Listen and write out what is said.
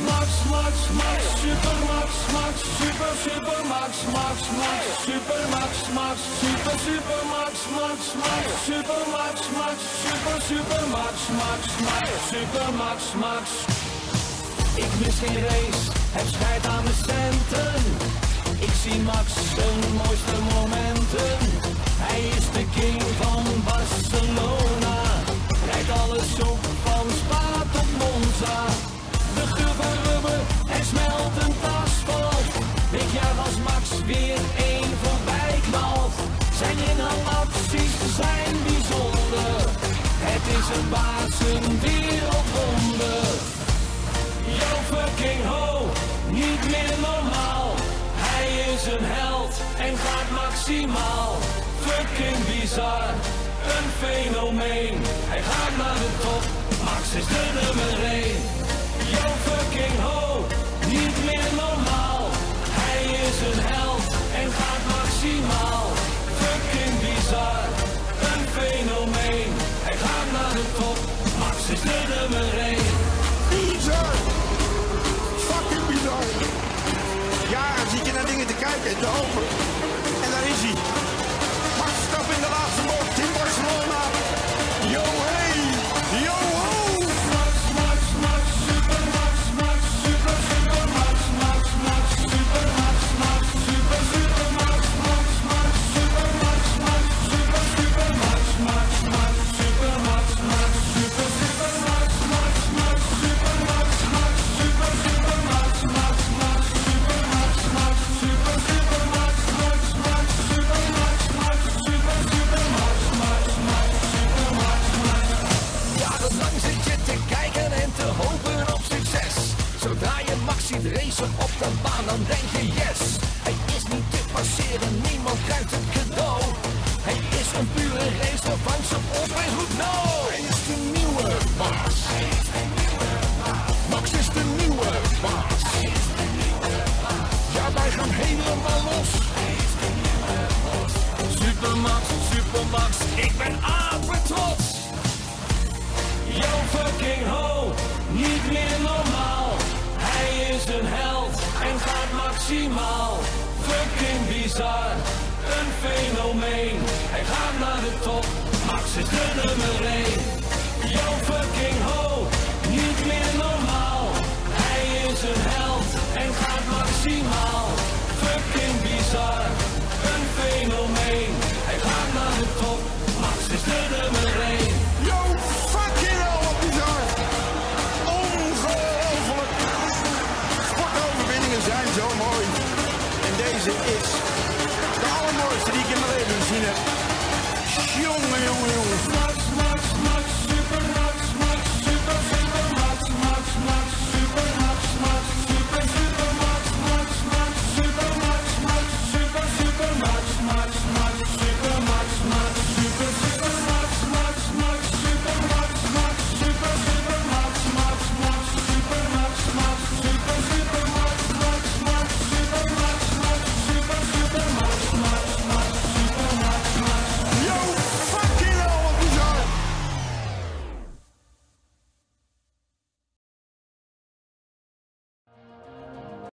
Max, Max, Max, Super Max, Max, Super, Super Max, Max, Max, Super Max, Max, Super, Super Max, Max, Max, Super Max, Max, Super, Super Max, Max, Max, Super Max, Max. Ik mis geen race, heb scheid aan de centen. Ik zie Max zijn mooiste Baas, een wereldwonder. Yo fucking ho, niet meer normaal. Hij is een held en gaat maximaal. Fucking bizar, een fenomeen. Hij gaat naar de top, Max is de nummer 1. Yo fucking ho, je naar dingen te kijken en te hopen. En daar is hij. Ziet racen op de baan, dan denk je yes. Hij is niet te passeren, niemand krijgt het cadeau. Hij is een pure racer, vang ze op en goed no. Hij is de nieuwe Max. Max is de nieuwe Max. Ja, wij gaan helemaal los. Supermax, Supermax, ik ben apetrots. Yo fucking ho, maximaal. Fucking bizar, een fenomeen. Hij gaat naar de top, Max is de nummer 1. is de allermooiste die ik in mijn leven gezien heb. Jongen, jongen, jongen.